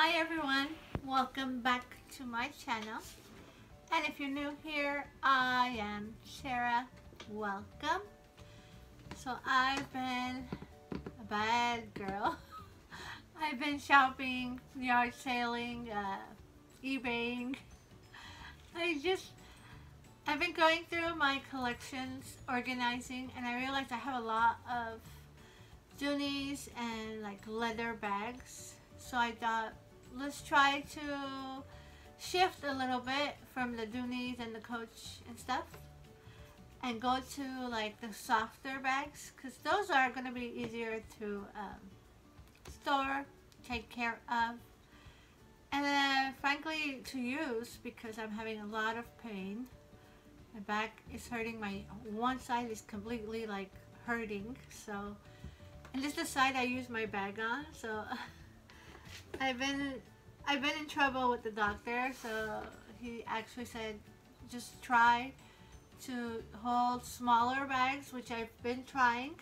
Hi everyone, welcome back to my channel. And if you're new here, I am Tera. Welcome. So I've been a bad girl. I've been shopping, yard sailing, uh, eBaying. I just, I've been going through my collections, organizing, and I realized I have a lot of Dooneys and like leather bags. So I thought, let's try to shift a little bit from the Dooneys and the Coach and stuff and go to like the softer bags because those are going to be easier to um, store, take care of, and then frankly to use because I'm having a lot of pain. My back is hurting. My one side is completely like hurting. So, and this is the side I use my bag on. So, I've been I've been in trouble with the doctor. So he actually said, just try to hold smaller bags, which I've been trying.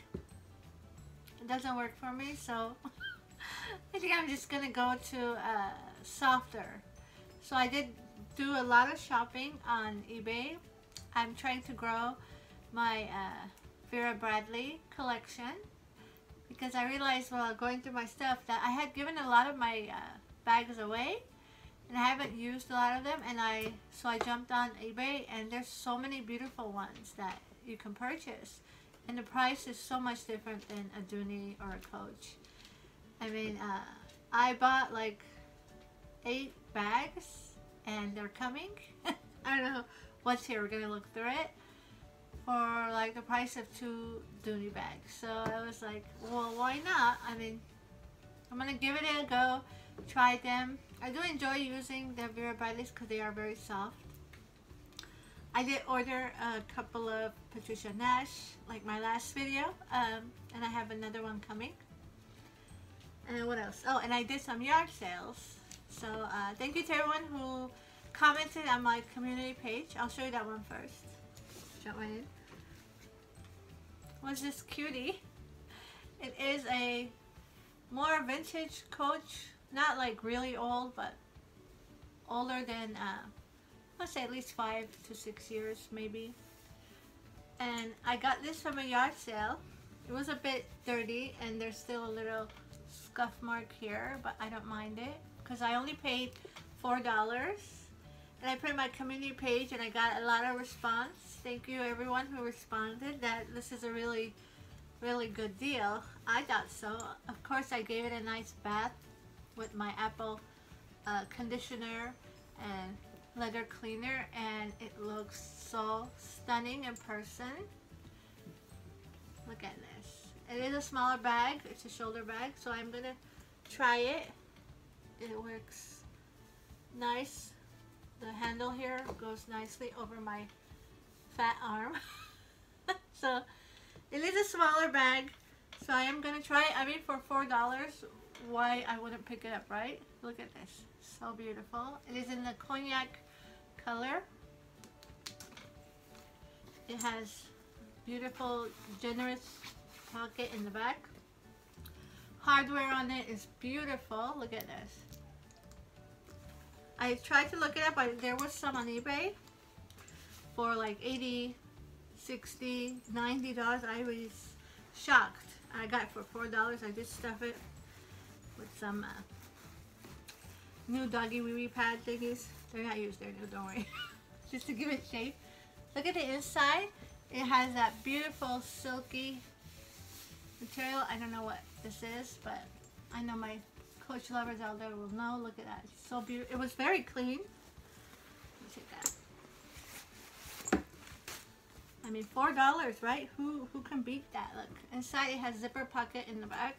It doesn't work for me, so I think I'm just gonna go to uh, softer. So I did do a lot of shopping on eBay. I'm trying to grow my uh, Vera Bradley collection because I realized while going through my stuff that I had given a lot of my uh, bags away and I haven't used a lot of them and I so I jumped on eBay and there's so many beautiful ones that you can purchase and the price is so much different than a Dooney or a Coach. I mean uh, I bought like eight bags and they're coming. I don't know what's here. We're gonna look through it for like the price of two Dooney bags. So I was like, well, why not? I mean, I'm gonna give it a go, try them. I do enjoy using the Vera Bradleys because they are very soft. I did order a couple of Patricia Nash, like my last video, um, and I have another one coming. And what else? Oh, and I did some yard sales. So uh, thank you to everyone who commented on my community page. I'll show you that one first. Jump right in. What's this cutie? It is a more vintage coach not like really old, but older than, uh, let's say at least five to six years maybe. And I got this from a yard sale. It was a bit dirty and there's still a little scuff mark here, but I don't mind it because I only paid $4. And I put my community page and I got a lot of response. Thank you everyone who responded that this is a really, really good deal. I thought so. Of course I gave it a nice bath with my Apple uh, conditioner and leather cleaner and it looks so stunning in person. Look at this. It is a smaller bag. It's a shoulder bag. So I'm going to try it. It works nice. The handle here goes nicely over my fat arm. so it is a smaller bag. So I am going to try it. I mean for $4 why I wouldn't pick it up, right? Look at this. So beautiful. It is in the cognac color. It has beautiful, generous pocket in the back. Hardware on it is beautiful. Look at this. I tried to look it up. but there was some on eBay for like 80 60 90 dollars I was shocked I got for four dollars I just stuff it with some uh, new doggy wee wee pad thingies. They're not used, they're new, don't worry. Just to give it shape. Look at the inside. It has that beautiful silky material. I don't know what this is, but I know my coach lovers out there will know. Look at that. It's so beautiful. It was very clean. Take that. I mean, four dollars, right? Who who can beat that? Look, inside it has zipper pocket in the back.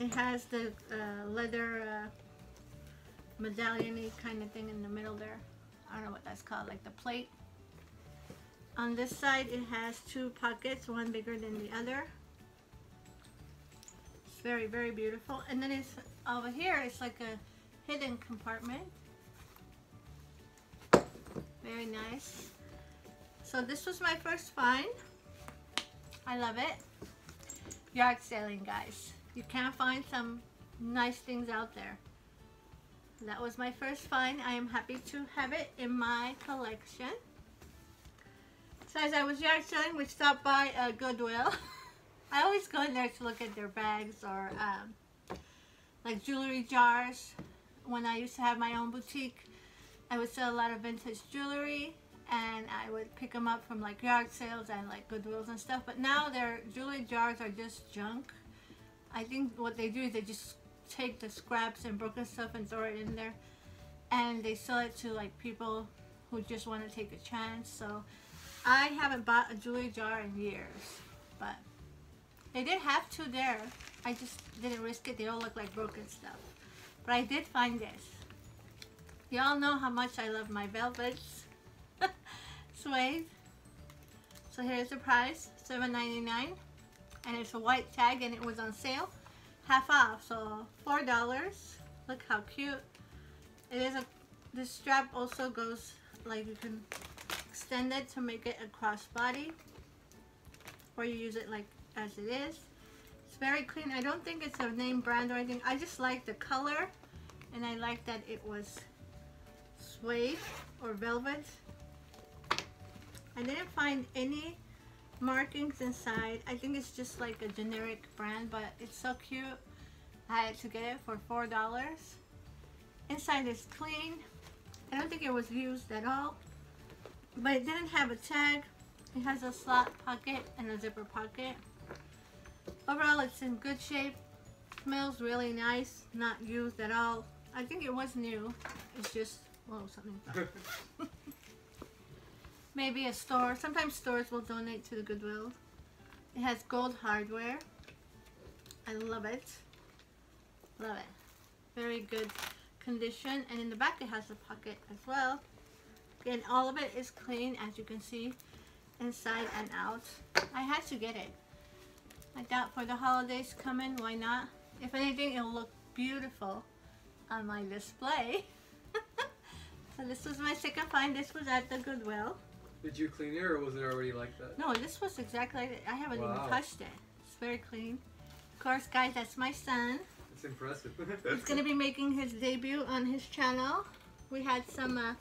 It has the uh, leather uh, medallion kind of thing in the middle there. I don't know what that's called, like the plate. On this side, it has two pockets, one bigger than the other. It's very, very beautiful. And then it's over here, it's like a hidden compartment. Very nice. So this was my first find. I love it. Yard sailing, guys. You can't find some nice things out there. that was my first find. I am happy to have it in my collection. So as I was yard selling, we stopped by uh, Goodwill. I always go in there to look at their bags or um, like jewelry jars. When I used to have my own boutique, I would sell a lot of vintage jewelry and I would pick them up from like yard sales and like Goodwills and stuff. But now their jewelry jars are just junk. I think what they do is they just take the scraps and broken stuff and throw it in there and they sell it to like people who just want to take a chance. So I haven't bought a jewelry jar in years, but they did have two there. I just didn't risk it. They all look like broken stuff. But I did find this. Y'all know how much I love my velvets. suede. So here's the price, $7.99. And it's a white tag and it was on sale. Half off, so $4. Look how cute. It is a, this strap also goes, like you can extend it to make it a crossbody. Or you use it like as it is. It's very clean. I don't think it's a name brand or anything. I just like the color. And I like that it was suede or velvet. I didn't find any markings inside. I think it's just like a generic brand, but it's so cute. I had to get it for $4. Inside is clean. I don't think it was used at all. But it didn't have a tag. It has a slot pocket and a zipper pocket. Overall, it's in good shape. Smells really nice. Not used at all. I think it was new. It's just, whoa, something. maybe a store. Sometimes stores will donate to the Goodwill. It has gold hardware. I love it. Love it. Very good condition. And in the back it has a pocket as well. Again, all of it is clean as you can see inside and out. I had to get it. I thought for the holidays coming, why not? If anything, it'll look beautiful on my display. so this was my second find. This was at the Goodwill. Did you clean it or was it already like that? No, this was exactly like it. I haven't Wow. even touched it. It's very clean. Of course, guys, that's my son. It's impressive. He's going to be making his debut on his channel. We had some, uh,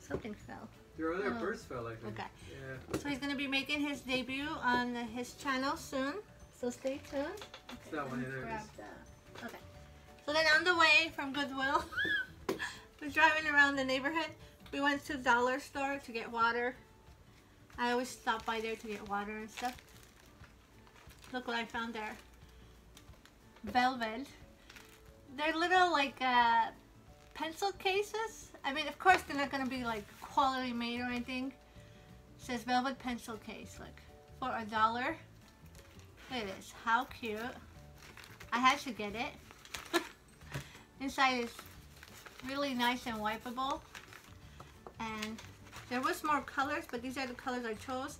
something fell. Your other Oh. purse fell, I think. Okay. Yeah. So he's going to be making his debut on his channel soon. So stay tuned. It's that one, let me there it grab is. Okay. So then on the way from Goodwill, we're driving around the neighborhood. We went to the dollar store to get water. I always stop by there to get water and stuff. Look what I found there. Velvet. They're little like uh, pencil cases. I mean, of course they're not gonna be like quality made or anything. It says velvet pencil case. Look, for a dollar. Look at this. How cute. I had to get it. Inside is really nice and wipeable. And there was more colors, but these are the colors I chose.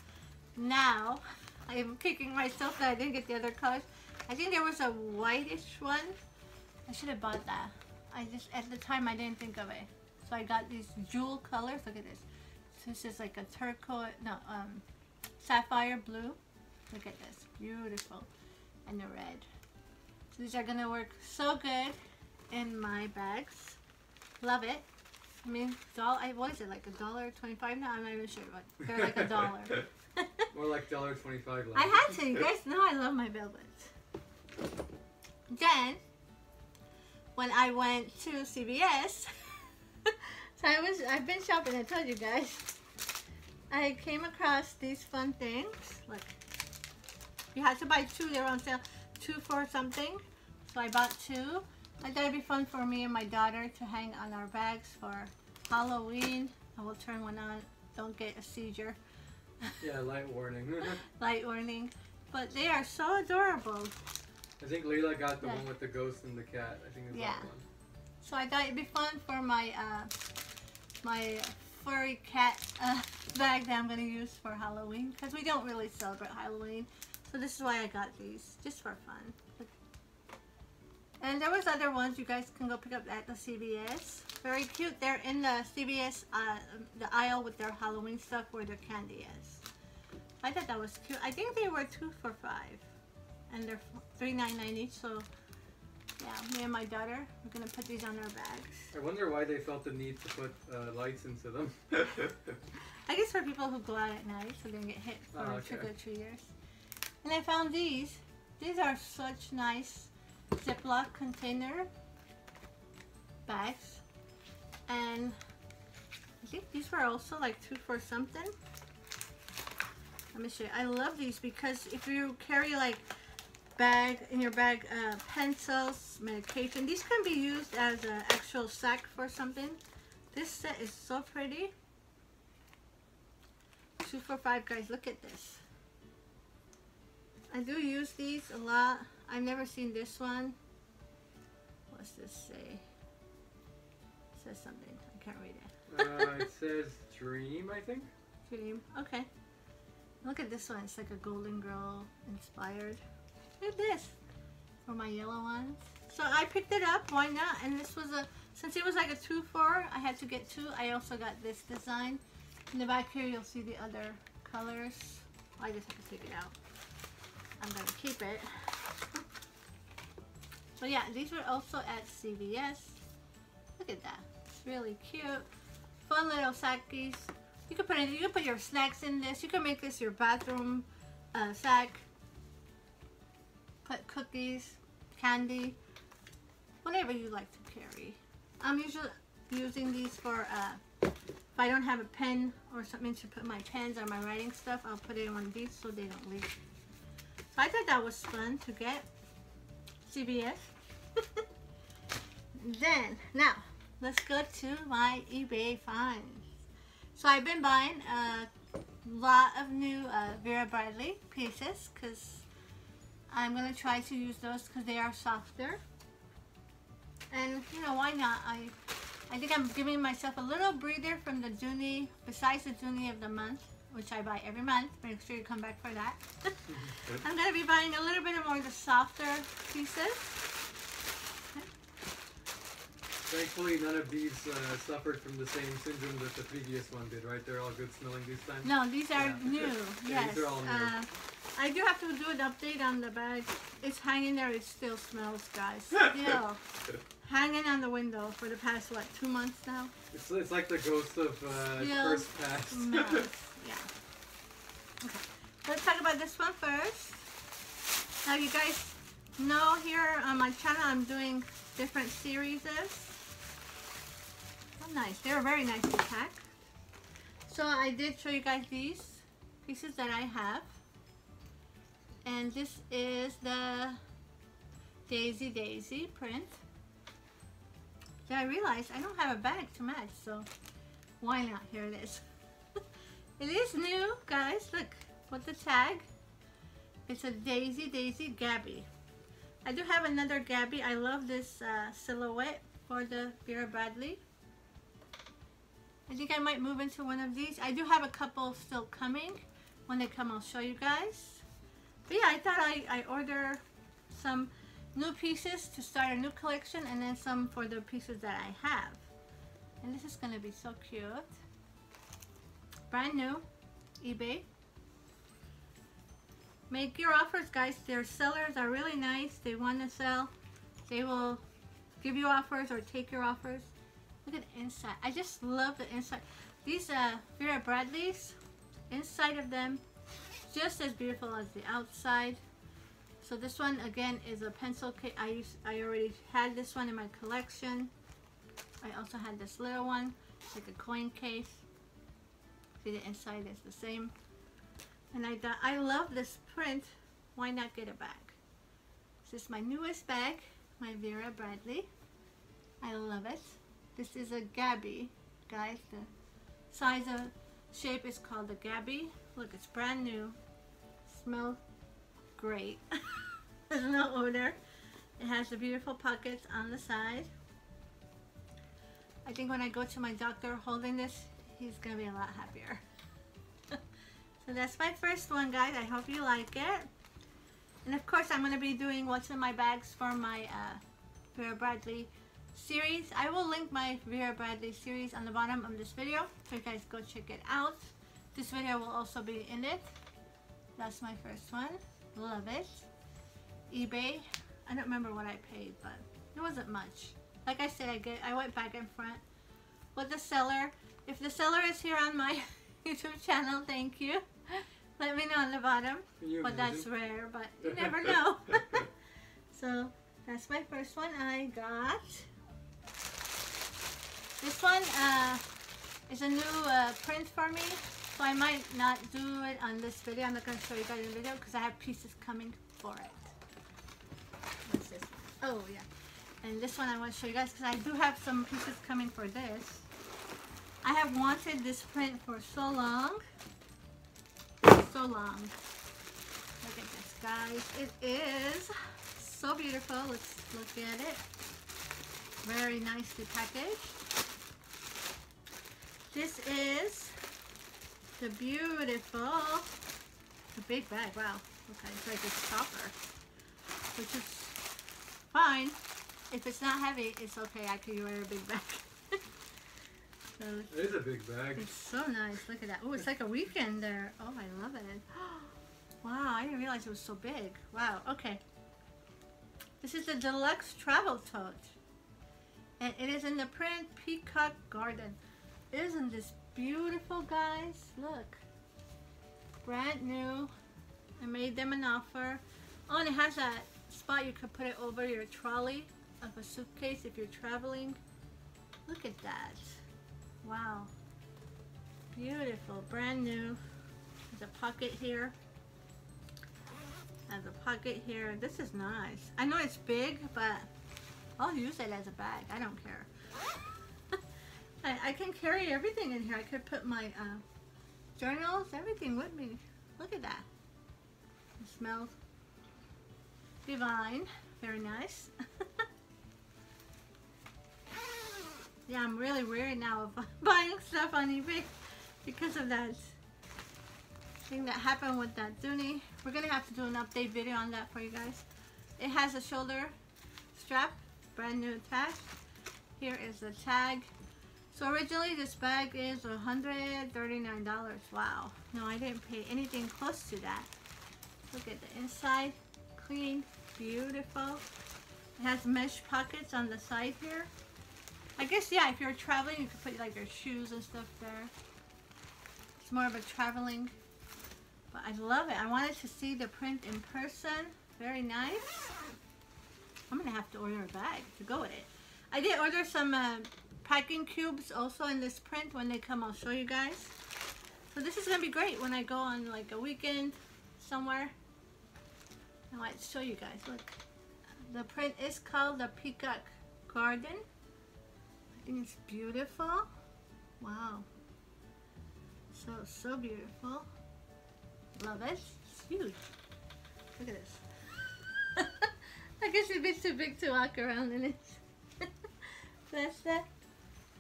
Now, I am kicking myself that I didn't get the other colors. I think there was a whitish one. I should have bought that. I just, at the time, I didn't think of it. So I got these jewel colors. Look at this. So This is like a turquoise, no, um, sapphire blue. Look at this. Beautiful. And the red. So these are going to work so good in my bags. Love it. I mean, doll. I what is it like a dollar twenty-five now? I'm not even sure, but they're like a dollar. More like dollar twenty-five. I had to. You guys know I love my velvets. Then, when I went to CVS, so I was I've been shopping. I told you guys. I came across these fun things. Look, you had to buy two. They were on sale, two for something. So I bought two. I thought it'd be fun for me and my daughter to hang on our bags for Halloween. I will turn one on. Don't get a seizure. Yeah, light warning. Light warning. But they are so adorable. I think Leila got the Yeah. one with the ghost and the cat. I think it's Yeah. that one. So I thought it'd be fun for my uh, my furry cat uh, bag that I'm gonna use for Halloween because we don't really celebrate Halloween. So this is why I got these, just for fun. And there was other ones you guys can go pick up at the CVS. Very cute. They're in the CVS uh, the aisle with their Halloween stuff where their candy is. I thought that was cute. I think they were two for five, and they're three nine nine each. So Yeah, me and my daughter, we're gonna put these on our bags. I wonder why they felt the need to put uh, lights into them. I guess for people who go out at night so they don't get hit for Oh, okay. trick or treaters. And I found these. These are such nice Ziploc container bags. And I think these were also like two for something. Let me show you. I love these because if you carry like bag in your bag uh, pencils, medication, these can be used as an actual sack for something. This set is so pretty. Two for five guys, look at this. I do use these a lot. I've never seen this one. What's this say? It says something. I can't read it. uh, it says dream, I think. Dream. Okay. Look at this one. It's like a Golden Girl inspired. Look at this. For my yellow ones. So I picked it up. Why not? And this was a, since it was like a two for, I had to get two. I also got this design. In the back here, you'll see the other colors. I just have to take it out. I'm to keep it. But yeah, these were also at CVS. Look at that. It's really cute. Fun little sackies. You can put it, you can put your snacks in this. You can make this your bathroom uh, sack. Put cookies, candy, whatever you like to carry. I'm usually using these for uh, if I don't have a pen or something to put my pens or my writing stuff. I'll put it in one of these so they don't leak. I thought that was fun to get. CVS. then now let's go to my eBay finds. So I've been buying a lot of new uh, Vera Bradley pieces because I'm going to try to use those because they are softer. And you know, why not? I I think I'm giving myself a little breather from the Dooney, besides the Dooney of the month, which I buy every month. Make sure you come back for that. I'm going to be buying a little bit of more of the softer pieces. Thankfully, none of these uh, suffered from the same syndrome that the previous one did, right? They're all good smelling this time. No, these are Yeah. new. Yeah, yes. these are all new. Uh, I do have to do an update on the bag. It's hanging there. It still smells, guys. Still hanging on the window for the past what two months now. It's, it's like the ghost of uh, first pass. Yeah. Okay. Let's talk about this one first. Now you guys know here on my channel I'm doing different series. Oh, nice. They're very nicely packed. So I did show you guys these pieces that I have. And this is the Daisy Daisy print. Then I realized I don't have a bag to match, so why not? Here it is. It is new, guys. Look, with the tag. It's a Daisy Daisy Gabby. I do have another Gabby. I love this uh, silhouette for the Vera Bradley. I think I might move into one of these. I do have a couple still coming. When they come, I'll show you guys. But yeah, I thought I, I order some new pieces to start a new collection and then some for the pieces that I have. And this is going to be so cute. Brand new. eBay. Make your offers, guys. Their sellers are really nice. They want to sell. They will give you offers or take your offers. Look at the inside. I just love the inside. These uh, Vera Bradleys, inside of them, just as beautiful as the outside. So this one again is a pencil case. I used, I already had this one in my collection. I also had this little one, like a coin case. The inside is the same. And I thought I love this print. Why not get a bag? This is my newest bag, my Vera Bradley. I love it. This is a Gabby, guys. The size of shape is called the Gabby. Look, it's brand new. Smells great. There's no odor. It has the beautiful pockets on the side. I think when I go to my doctor holding this, he's gonna be a lot happier. so that's my first one, guys. I hope you like it. And of course, I'm gonna be doing what's in my bags for my uh, Vera Bradley series. I will link my Vera Bradley series on the bottom of this video, so you guys go check it out. This video will also be in it. That's my first one. Love it. eBay. I don't remember what I paid, but It wasn't much. Like I said, I get I went back and front with the seller. If the seller is here on my YouTube channel, thank you. Let me know on the bottom. But that's rare, but you never know. so that's my first one I got. This one uh, is a new uh, print for me, so I might not do it on this video. I'm not going to show you guys in the video because I have pieces coming for it. What's this one? Oh, yeah. And this one I want to show you guys because I do have some pieces coming for this. I have wanted this print for so long. So long. Look at this, guys. It is so beautiful. Let's look at it. Very nicely packaged. This is the beautiful, the big bag. Wow. Okay, it's like a stopper, which is fine. If it's not heavy, it's okay. I can wear a big bag. so It is a big bag. it's so nice. Look at that. Oh, it's like a weekend there. Oh, I love it. Wow, I didn't realize it was so big. Wow, okay. This is the deluxe travel tote. And it is in the print Peacock Garden. Isn't this beautiful, guys? Look. Brand new. I made them an offer. Oh, and it has that spot you could put it over your trolley of a suitcase if you're traveling. Look at that. Wow. Beautiful, brand new. There's a pocket here. There's a pocket here. This is nice. I know it's big, but I'll use it as a bag. I don't care. I, I can carry everything in here. I could put my uh, journals, everything with me. Look at that. It smells divine. Very nice. yeah, I'm really weary now of buying stuff on eBay because of that thing that happened with that Dooney. We're gonna have to do an update video on that for you guys. It has a shoulder strap, brand new tag. Here is the tag. So originally this bag is $139. Wow. No, I didn't pay anything close to that. Look at the inside. Clean, beautiful. It has mesh pockets on the side here. I guess, yeah, if you're traveling, you could put like your shoes and stuff there. It's more of a traveling. But I love it. I wanted to see the print in person. Very nice. I'm going to have to order a bag to go with it. I did order some uh, packing cubes also in this print. When they come, I'll show you guys. So this is going to be great when I go on like a weekend somewhere. I might show you guys. Look. The print is called the Peacock Garden. Think it's beautiful. Wow. So, so beautiful. Love it. It's huge. Look at this. I guess it'd be too big to walk around in it. That's the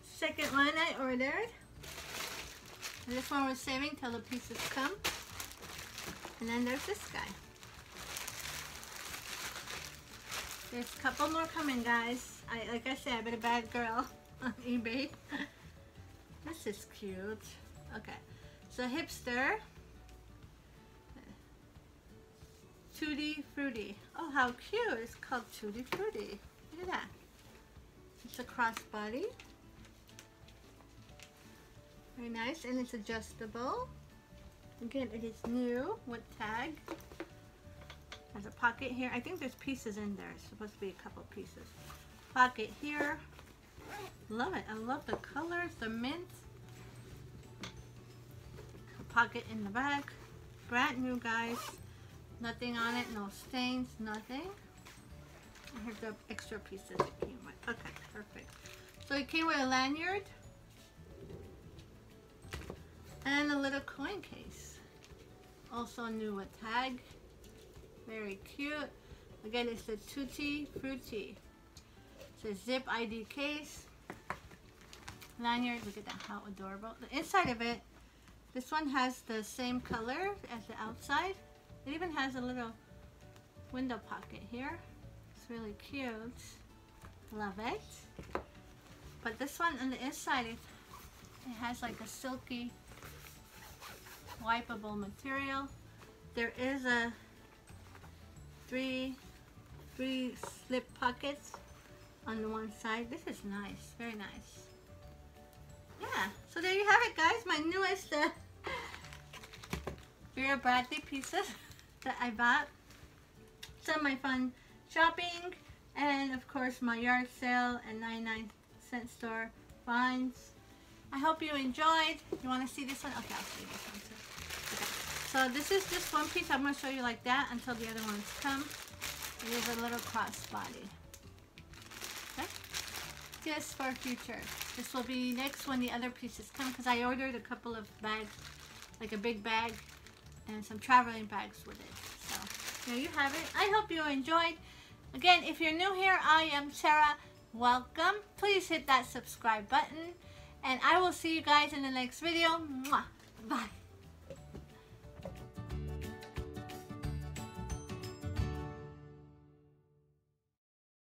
second one I ordered. This one we're saving till the pieces come. And then there's this guy. There's a couple more coming, guys. I like I said, I've been a bad girl on eBay. this is cute. Okay, so hipster. Tutti Frutti. Oh, how cute! It's called Tutti Frutti. Look at that. It's a crossbody. Very nice, and it's adjustable. Again, it is new with tag. There's a pocket here. I think there's pieces in there. It's supposed to be a couple pieces. Pocket here. Love it. I love the colors, the mint. Pocket in the back. Brand new, guys. Nothing on it. No stains. Nothing. Here's the extra pieces it came with. Okay, perfect. So it came with a lanyard and a little coin case. Also new with tag. Very cute. Again, it's the Tutti Frutti. It's a zip ID case. Lanyard, look at that, how adorable. The inside of it, this one has the same color as the outside. It even has a little window pocket here. It's really cute. Love it. But this one on the inside, it, it has like a silky wipeable material. There is a three three slip pockets on the one side. This is nice, very nice. Yeah, so there you have it guys, my newest uh, Vera Bradley pieces that I bought. Some of my fun shopping and of course my yard sale and 99 cent store finds. I hope you enjoyed. You want to see this one? Okay, I'll you this one too. Okay. So this is just one piece. I'm going to show you like that until the other ones come. It is a little crossbody. Just for future. This will be next when the other pieces come because I ordered a couple of bags, like a big bag and some traveling bags with it. So there you have it. I hope you enjoyed. Again, if you're new here, I am Tera. Welcome. Please hit that subscribe button. And I will see you guys in the next video. Mwah.